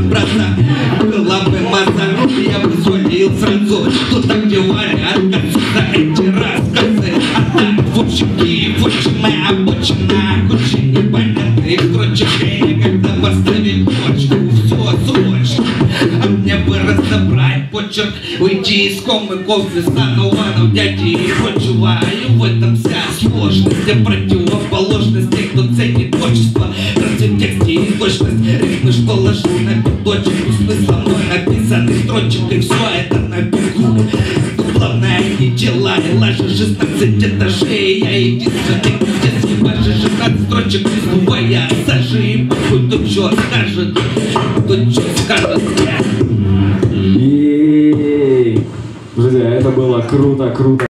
брата Была бы маза, я бы свалил сразу Тут так говорят, за эти рассказы. А Киев, очень моя обочина Очень непонятных строчек Я когда поставить точку, все срочно А мне бы разобрать почерк Уйти из комы кофе Санованов дяди. И почуваю в этом вся сложность. Я противоположность тех, кто ценит творчество точность Рифмыш положу на биточек Смысл мной. Написанных строчек И все это на бегу. Главное не дела И лажа 16 этажей. Я единственный здесь Ваши 16 строчек Рисовая Сажа и похуй Кто что скажет. Кто что скажет. Друзья, это было круто, круто.